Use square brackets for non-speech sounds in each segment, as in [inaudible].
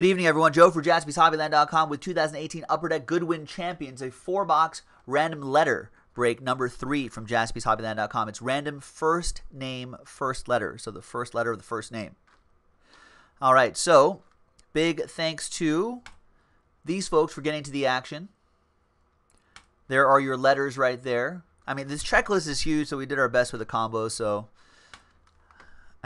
Good evening, everyone. Joe for jaspyshobbyland.com with 2018 Upper Deck Goodwin Champions, a four box random letter break number three from jaspyshobbyland.com. It's random first name, first letter. So the first letter of the first name. All right, so big thanks to these folks for getting to the action. There are your letters right there. I mean, this checklist is huge, so we did our best with the combo. So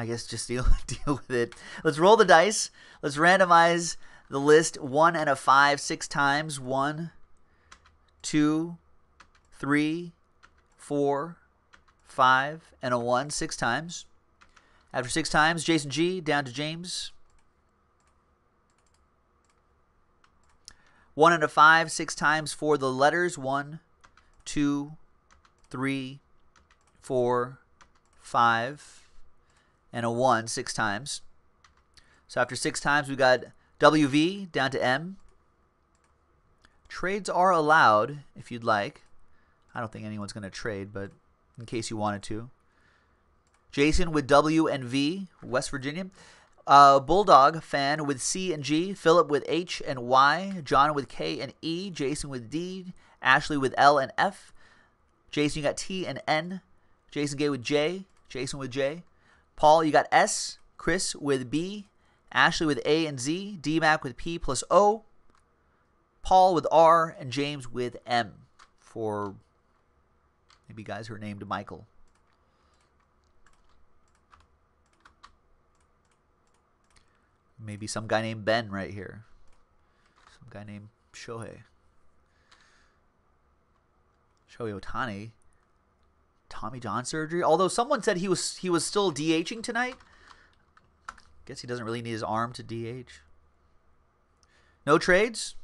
I guess just deal [laughs] deal with it. Let's roll the dice. Let's randomize the list one and a five six times. One, two, three, four, five, and a one six times. After six times, Jason G down to James. One and a five six times for the letters. One, two, three, four, five and a 1 six times. So after six times, we got WV down to M. Trades are allowed if you'd like. I don't think anyone's going to trade, but in case you wanted to. Jason with W and V, West Virginia. Uh, Bulldog fan with C and G. Philip with H and Y. John with K and E. Jason with D. Ashley with L and F. Jason, you got T and N. Jason Gay with J. Jason with J. Paul, you got S. Chris with B. Ashley with A and Z. DMAC with P plus O. Paul with R. And James with M for maybe guys who are named Michael. Maybe some guy named Ben right here. Some guy named Shohei. Shohei Ohtani. Tommy John surgery. Although someone said he was he was still DHing tonight. Guess he doesn't really need his arm to DH. No trades.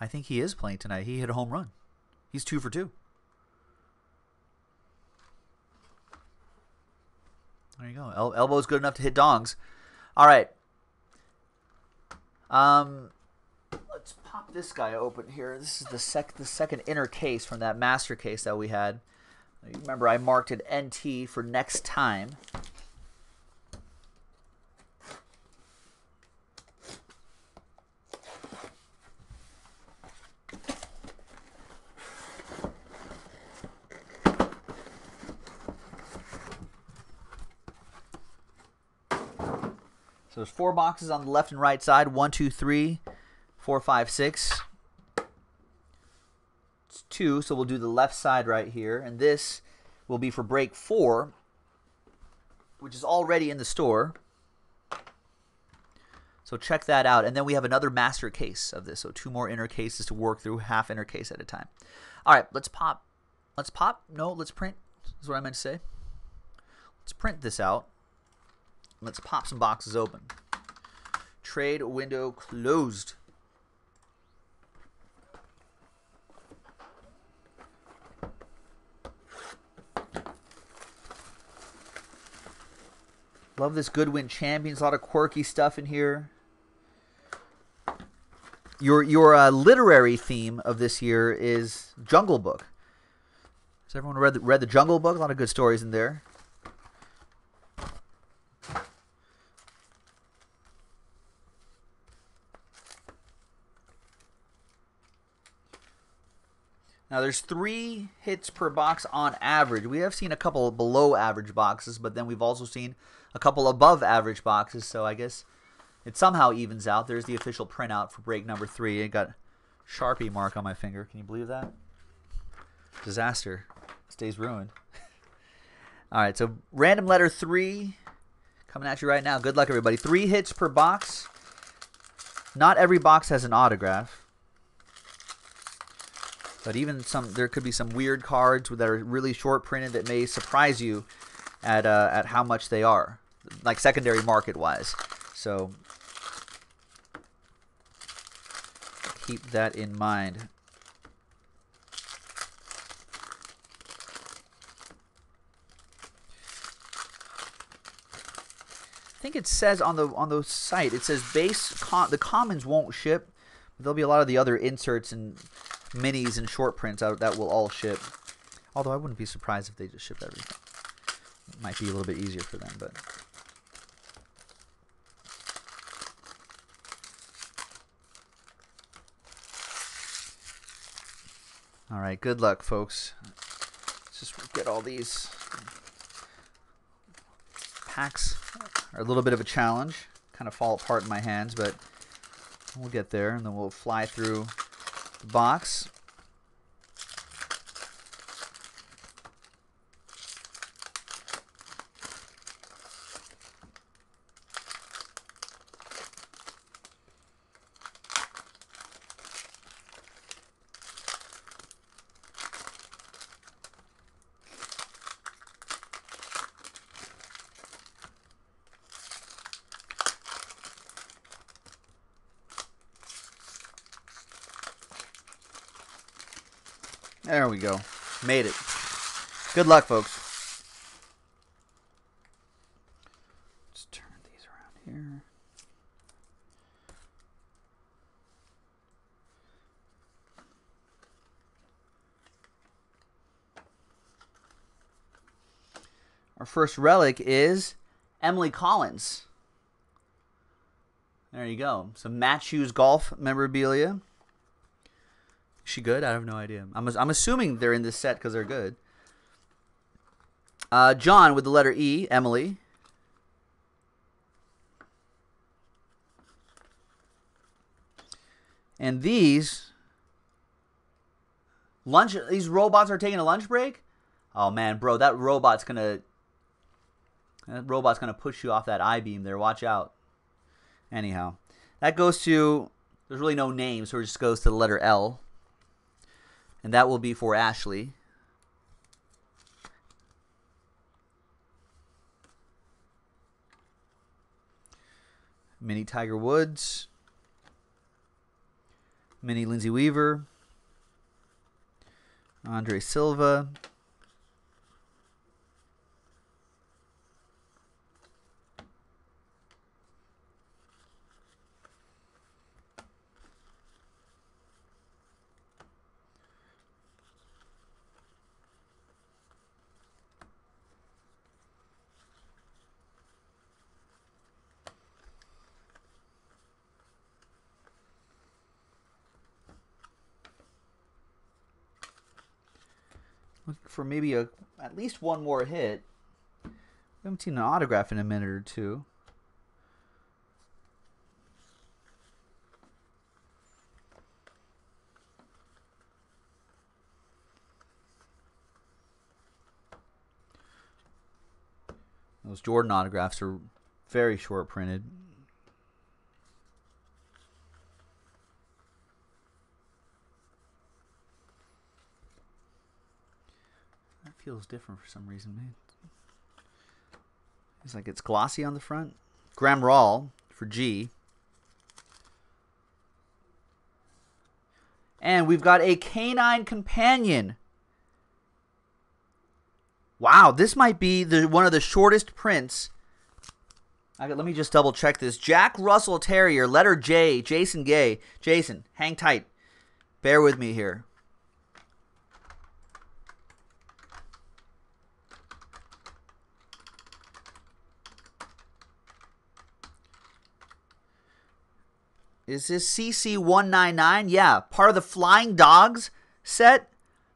I think he is playing tonight. He hit a home run. He's two for two. There you go. El- elbow's good enough to hit dongs. All right. Um, let's pop this guy open here. This is the sec the second inner case from that master case that we had. Remember I marked it NT for next time. So there's four boxes on the left and right side. One, two, three, four, five, six. It's two, so we'll do the left side right here. And this will be for break four, which is already in the store. So check that out. And then we have another master case of this. So two more inner cases to work through, half inner case at a time. All right, let's pop. Let's pop. No, let's print. Is what I meant to say. Let's print this out. Let's pop some boxes open. Trade window closed. Love this Goodwin Champions. A lot of quirky stuff in here. Your your uh, literary theme of this year is Jungle Book. Has everyone read the, read the Jungle Book? A lot of good stories in there. Now there's three hits per box on average. We have seen a couple below average boxes, but then we've also seen a couple above average boxes. So I guess it somehow evens out. There's the official printout for break number three. It got Sharpie mark on my finger. Can you believe that? Disaster. Stays ruined. [laughs] All right, so random letter three coming at you right now. Good luck, everybody. Three hits per box. Not every box has an autograph. But even some, there could be some weird cards that are really short printed that may surprise you at uh, at how much they are, like secondary market wise. So keep that in mind. I think it says on the on the site it says base the commons won't ship there'll be a lot of the other inserts and minis and short prints out that will all ship. Although I wouldn't be surprised if they just ship everything. It might be a little bit easier for them, but. All right, good luck, folks. Let's just get all these packs are a little bit of a challenge. Kind of fall apart in my hands, but we'll get there, and then we'll fly through box. There we go. Made it. Good luck, folks. Let's turn these around here. Our first relic is Emily Collins. There you go. Some Matthews golf memorabilia she good? I have no idea. I'm I'm assuming they're in this set because they're good. Uh, John with the letter E, Emily. And these lunch these robots are taking a lunch break? Oh man, bro, that robot's gonna that robot's gonna push you off that I beam there. Watch out. Anyhow. That goes to there's really no name, so it just goes to the letter L and that will be for Ashley. Mini Tiger Woods. Mini Lindsey Weaver. Andre Silva. Looking for maybe a at least one more hit. We haven't seen an autograph in a minute or two. Those Jordan autographs are very short printed. Feels different for some reason, man. It's like it's glossy on the front. Graham Rahal for G. And we've got a canine companion. Wow, this might be the one of the shortest prints. let me just double check this. Jack Russell Terrier, letter J, Jason Gay. Jason, hang tight. Bear with me here. Is this CC199? Yeah, part of the Flying Dogs set.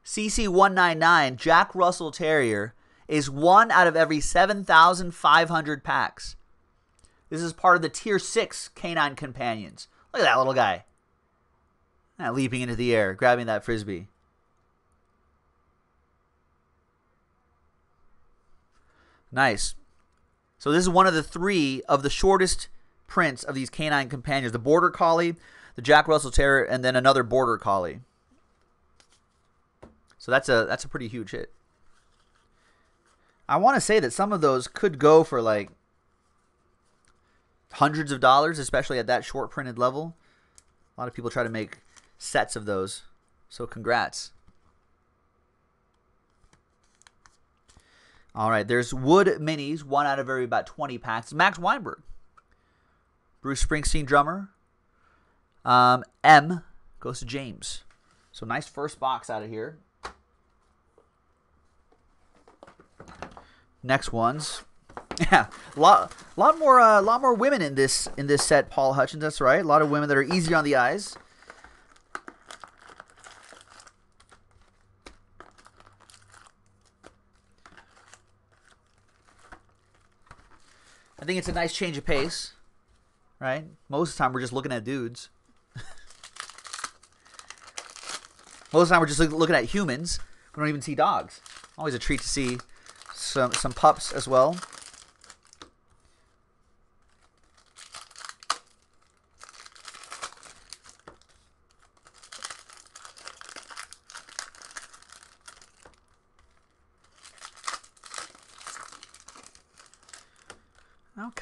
CC199, Jack Russell Terrier, is one out of every 7,500 packs. This is part of the Tier 6 Canine Companions. Look at that little guy. Not leaping into the air, grabbing that frisbee. Nice. So this is one of the three of the shortest prints of these canine companions the Border Collie, the Jack Russell Terrier, and then another Border Collie. So that's a that's a pretty huge hit. I want to say that some of those could go for like hundreds of dollars, especially at that short printed level. A lot of people try to make sets of those. So congrats. All right, there's wood minis, one out of every about 20 packs. Max Weinberg. Bruce Springsteen drummer. Um, M goes to James. So nice first box out of here. Next ones. [laughs] Yeah, a lot, lot more, a uh, lot more women in this in this set. Paul Hutchins, that's right. A lot of women that are easier on the eyes. I think it's a nice change of pace, right? Most of the time we're just looking at dudes. Most of the time we're just looking at humans. We don't even see dogs. Always a treat to see some some pups as well.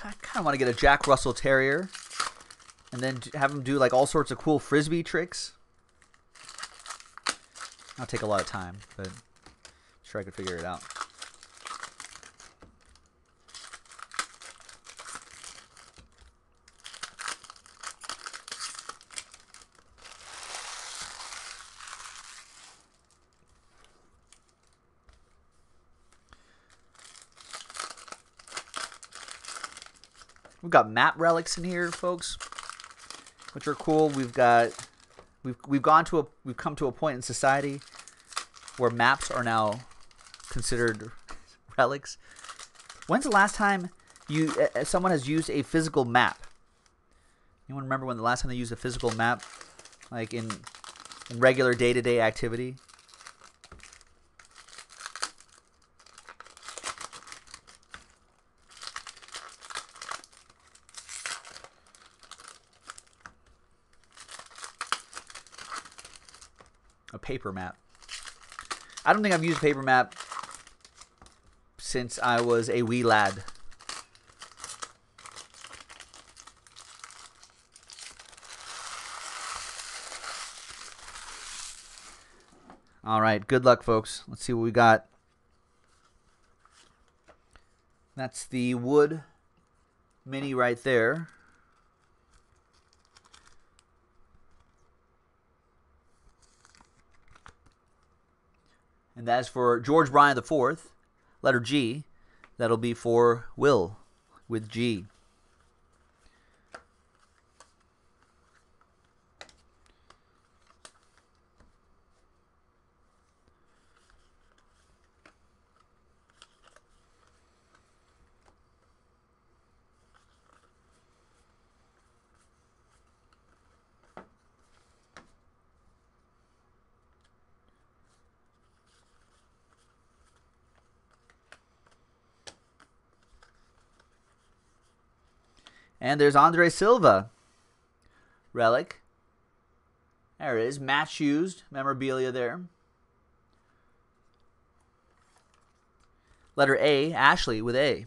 I kind of want to get a Jack Russell Terrier and then have him do like all sorts of cool frisbee tricks. I'll take a lot of time, but I'm sure I could figure it out. We've got map relics in here, folks, which are cool. We've got we've we've gone to a we've come to a point in society where maps are now considered [laughs] relics. When's the last time you uh, someone has used a physical map? Anyone remember when the last time they used a physical map, like in in regular day to day activity? A paper map. I don't think I've used a paper map since I was a wee lad. All right, good luck, folks. Let's see what we got. That's the wood mini right there. And that's for George Bryan IV, letter G. That'll be for Will with G. And there's Andre Silva. Relic. There it is. Match used. Memorabilia there. Letter A. Ashley with A. I'm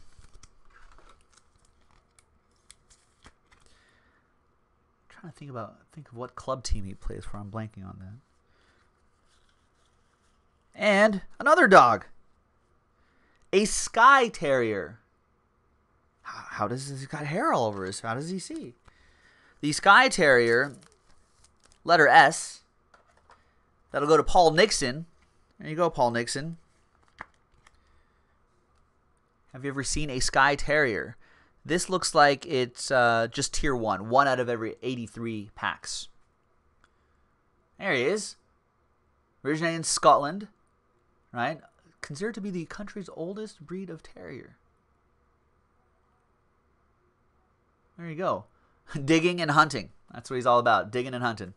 trying to think about think of what club team he plays for. I'm blanking on that. And another dog. A Skye Terrier how does he got hair all over his? How does he see? The Skye Terrier, letter S. That'll go to Paul Nixon. There you go, Paul Nixon. Have you ever seen a Skye Terrier? This looks like it's uh, just tier one, one out of every 83 packs. There he is. Originated in Scotland, right? Considered to be the country's oldest breed of terrier. There you go. [laughs] Digging and hunting. That's what he's all about. Digging and hunting.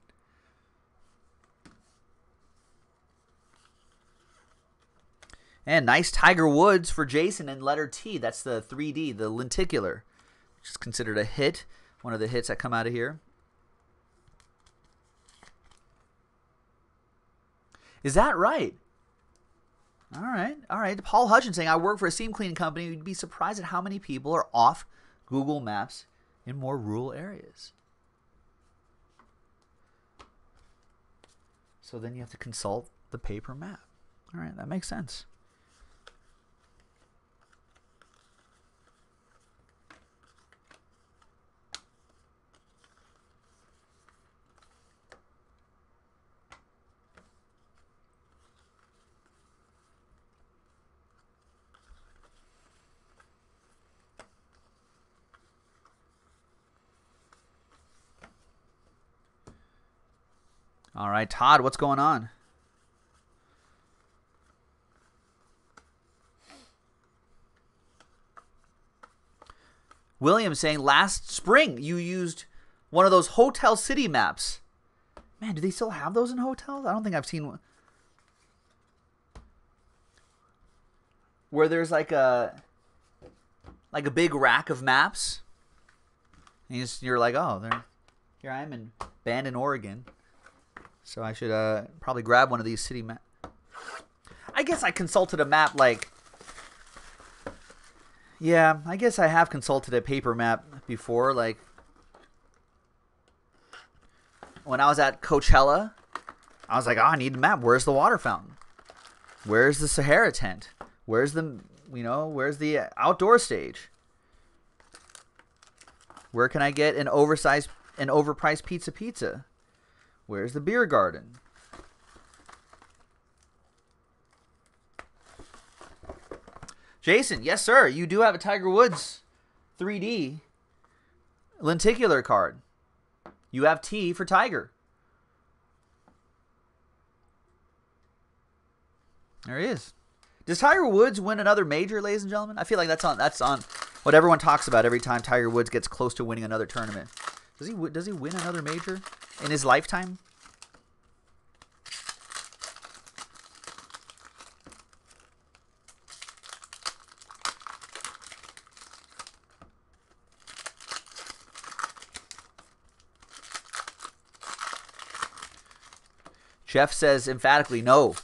And nice Tiger Woods for Jason in letter T. That's the 3D, the lenticular, which is considered a hit. One of the hits that come out of here. Is that right? All right, all right. Paul Hutchins saying, I work for a steam cleaning company. You'd be surprised at how many people are off Google Maps in more rural areas. So then you have to consult the paper map. All right, that makes sense. All right, Todd, what's going on? William saying last spring you used one of those Hotel City maps. Man, do they still have those in hotels? I don't think I've seen one. Where there's like a like a big rack of maps. And you're like, oh, there, here I am in Bandon, Oregon. So I should uh, probably grab one of these city maps. I guess I consulted a map like yeah, I guess I have consulted a paper map before. Like when I was at Coachella, I was like, oh, I need a map. Where's the water fountain? Where's the Sahara tent? Where's the you know where's the outdoor stage? Where can I get an oversized an overpriced pizza pizza? Where's the beer garden? Jason, yes, sir. You do have a Tiger Woods 3D lenticular card. You have T for Tiger. There he is. Does Tiger Woods win another major, ladies and gentlemen? I feel like that's on that's on what everyone talks about every time Tiger Woods gets close to winning another tournament. Does he does he win another major in his lifetime? Jeff says emphatically no.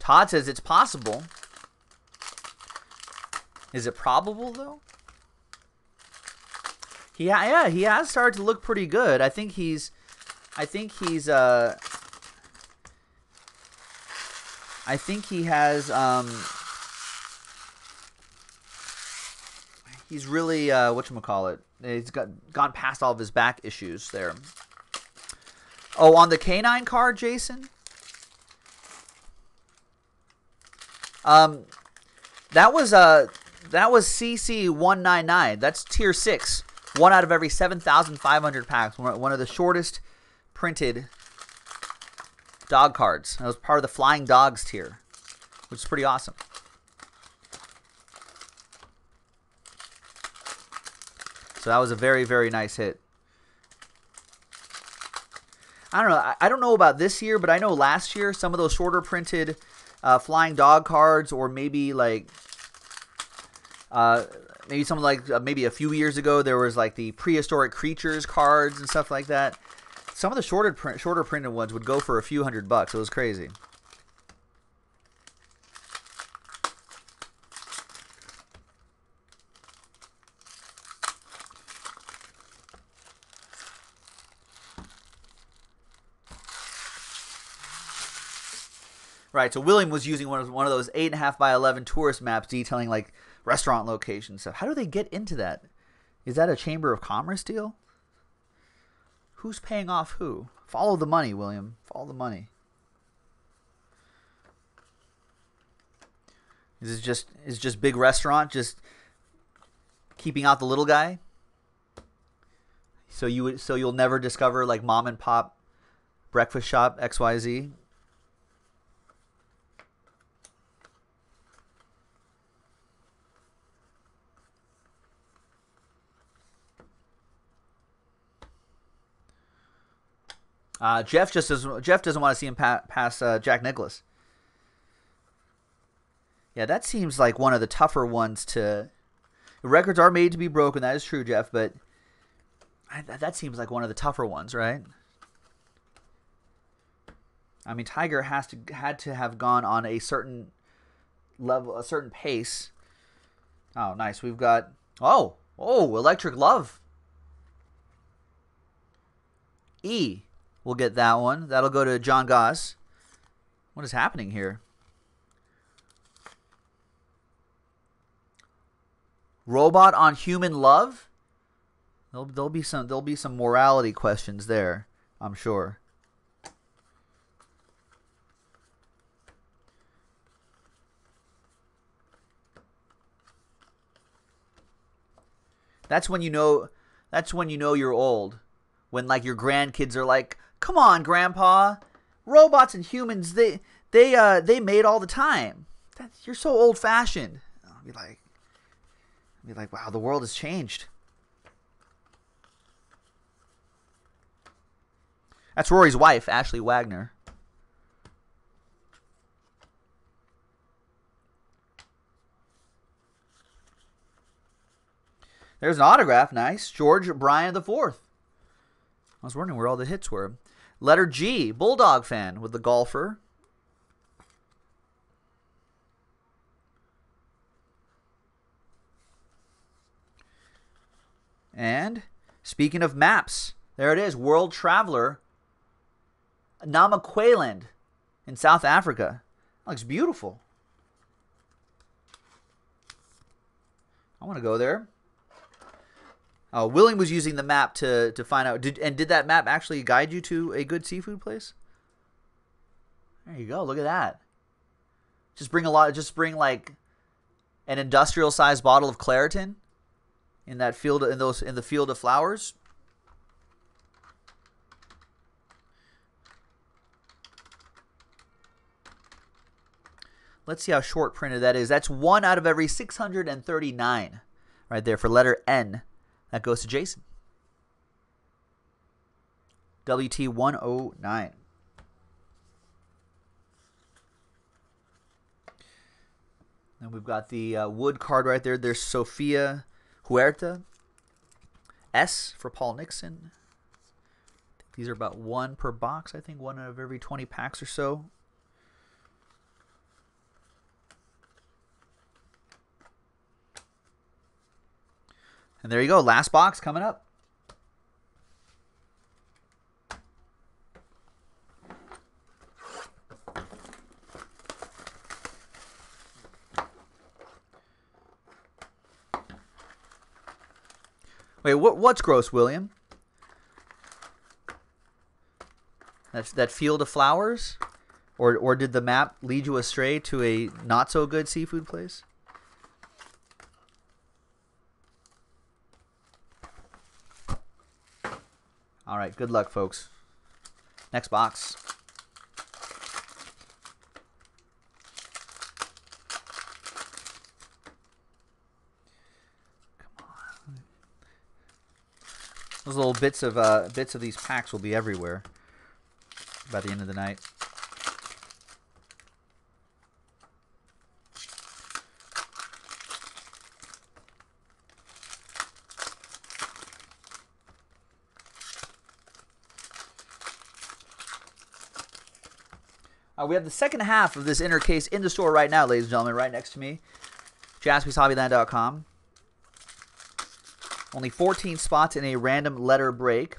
Todd says it's possible. Is it probable though? He yeah, he has started to look pretty good. I think he's I think he's uh I think he has um he's really uh what call it. He's got gone past all of his back issues there. Oh, on the canine card, Jason. Um, that was uh that was CC one nine nine. That's tier six. One out of every seven thousand five hundred packs. One of the shortest printed dog cards. That was part of the Flying Dogs tier, which is pretty awesome. So that was a very very nice hit. I don't know. I, I don't know about this year, but I know last year some of those shorter printed uh, flying dog cards, or maybe like uh, maybe something like uh, maybe a few years ago there was like the prehistoric creatures cards and stuff like that. Some of the shorter print, shorter printed ones would go for a few hundred bucks. It was crazy. Right. So William was using one of one of those eight and a half by eleven tourist maps detailing like restaurant locations. So how do they get into that? Is that a chamber of commerce deal? Who's paying off who? Follow the money, William. Follow the money. Is it just is just big restaurant just keeping out the little guy? So you so you'll never discover like mom and pop breakfast shop XYZ Uh, Jeff just doesn't. Jeff doesn't want to see him pa- pass uh, Jack Nicklaus. Yeah, that seems like one of the tougher ones to. Records are made to be broken. That is true, Jeff. But I, that seems like one of the tougher ones, right? I mean, Tiger has to had to have gone on a certain level, a certain pace. Oh, nice. We've got oh oh Electric Love. E We'll get that one. That'll go to John Goss. What is happening here? Robot on human love? There'll, there'll be some there'll be some morality questions there, I'm sure. That's when you know that's when you know you're old. When like your grandkids are like, Come on, Grandpa. Robots and humans, they they uh they made all the time. That's, you're so old fashioned. I'll be like, I'll be like, wow, the world has changed. That's Rory's wife, Ashley Wagner. There's an autograph. Nice. George Bryan IV. I was wondering where all the hits were. Letter G, Bulldog fan with the golfer. And speaking of maps, there it is World Traveler Namaqualand in South Africa. That looks beautiful. I want to go there. Uh, William was using the map to to find out. Did and did that map actually guide you to a good seafood place? There you go. Look at that. Just bring a lot. Just bring like an industrial sized bottle of Claritin in that field in those in the field of flowers. Let's see how short printed that is. That's one out of every 639 right there for letter N. That goes to Jason. WT 109. And we've got the uh, wood card right there. There's Sofia Huerta. S for Paul Nixon. These are about one per box, I think, one out of every 20 packs or so. And there you go. Last box coming up. Wait, what? What's gross, William? That's that field of flowers, or or did the map lead you astray to a not so good seafood place? All good luck, folks. Next box. Come on. Those little bits of uh, bits of these packs will be everywhere by the end of the night. Uh, we have the second half of this inner case in the store right now, ladies and gentlemen, right next to me. JaspysHobbyland.com. Only 14 spots in a random letter break.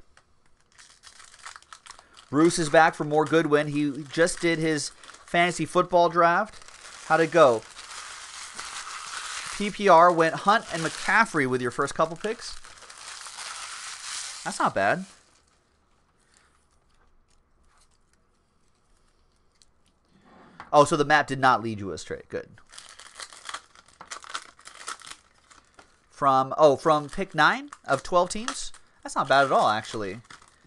Bruce is back for more Goodwin. He just did his fantasy football draft. How'd it go? PPR went Hunt and McCaffrey with your first couple picks. That's not bad. Oh, so the map did not lead you astray. Good. From oh, from pick nine of twelve teams. That's not bad at all, actually.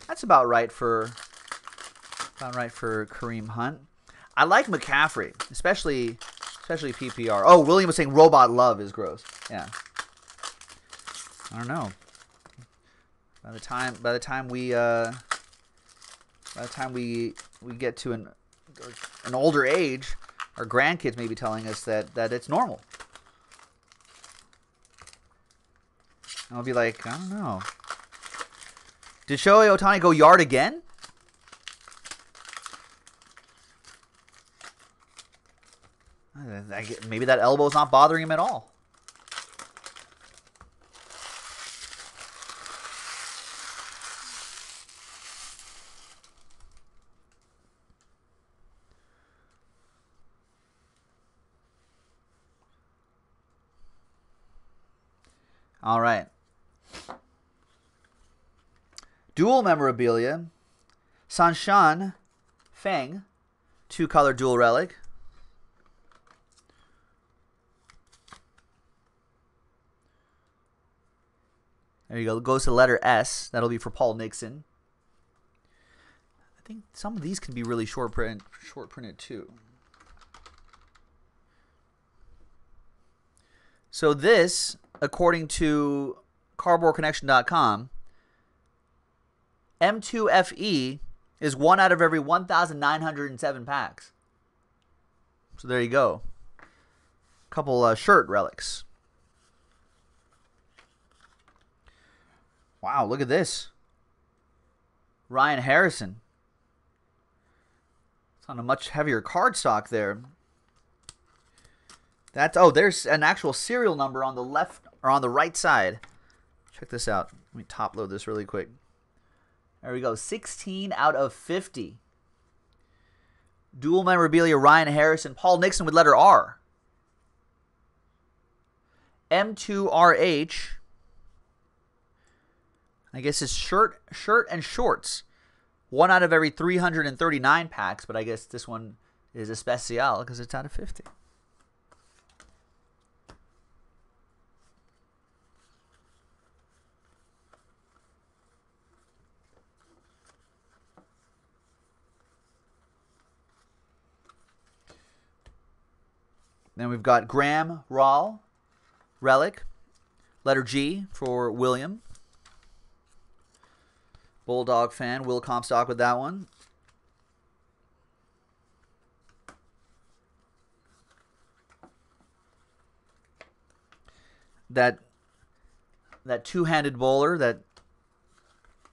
That's about right for about right for Kareem Hunt. I like McCaffrey, especially especially PPR. Oh, William was saying Robot Love is gross. Yeah. I don't know. By the time by the time we uh by the time we we get to an an older age, our grandkids may be telling us that that it's normal. I'll be like, I don't know. Did Shohei Ohtani go yard again? Maybe that elbow's not bothering him at all. All right. Dual memorabilia. Shanshan Feng, two color dual relic. There you go. It goes to letter S. That'll be for Paul Nixon. I think some of these can be really short print, short printed too. So this, according to cardboardconnection.com, M2FE is one out of every 1,907 packs. So there you go. Couple uh, shirt relics. Wow, look at this. Ryan Harrison. It's on a much heavier card stock there. That's oh, there's an actual serial number on the left or on the right side. Check this out. Let me top load this really quick. There we go. 16 out of 50. Dual memorabilia Ryan Harrison, Paul Nixon with letter R. M2RH. I guess it's shirt shirt and shorts. One out of every 339 packs, but I guess this one is especial because it's out of 50. Then we've got Graham Rahal, Relic, letter G for William. Bulldog fan, Will Comstock with that one. That that two-handed bowler that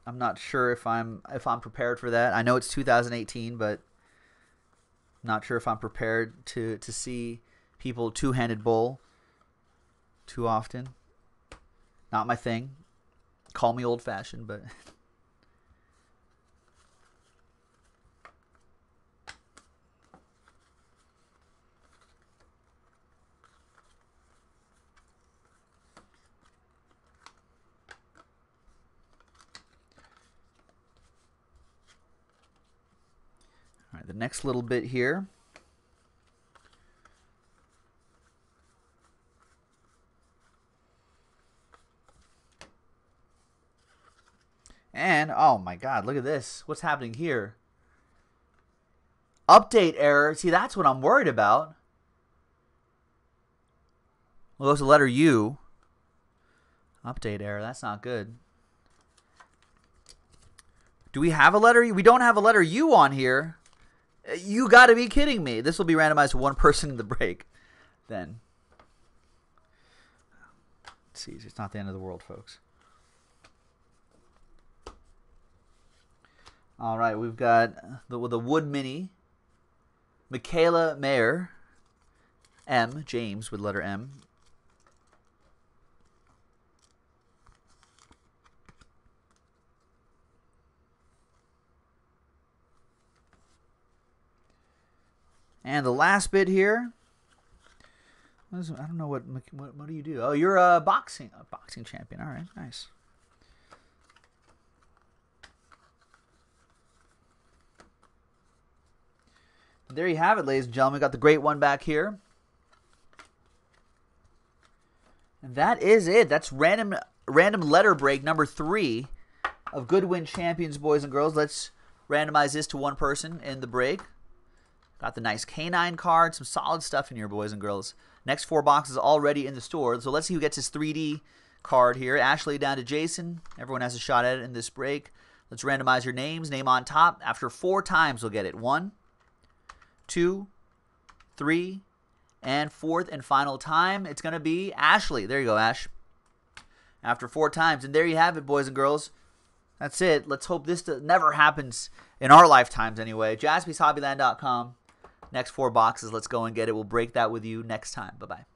I'm not sure if I'm if I'm prepared for that. I know it's 2018, but I'm not sure if I'm prepared to to see people two-handed bowl too often. Not my thing. Call me old-fashioned, but [laughs] All right, the next little bit here. And, oh my god, look at this. What's happening here? Update error. See, that's what I'm worried about. Well, there's a letter U. Update error. That's not good. Do we have a letter U? We don't have a letter U on here. You got to be kidding me. This will be randomized to one [laughs] person in the break. Then. Let's see, it's not the end of the world, folks. All right, we've got the the Wood Mini, Mikaela Mayer, M James with letter M. And the last bit here. I don't know what, what what do you do? Oh, you're a boxing a boxing champion. All right, nice. There you have it, ladies and gentlemen. We got the great one back here. And that is it. That's random random letter break number three of Goodwin Champions, boys and girls. Let's randomize this to one person in the break. Got the nice canine card, some solid stuff in here, boys and girls. Next four boxes already in the store. So let's see who gets his 3D card here. Ashley down to Jason. Everyone has a shot at it in this break. Let's randomize your names. Name on top. After four times, we'll get it. One, two, three, and fourth and final time, it's going to be Ashley. There you go, Ash. After four times. And there you have it, boys and girls. That's it. Let's hope this never happens in our lifetimes anyway. JaspysHobbyland.com. Next four boxes. Let's go and get it. We'll break that with you next time. Bye bye.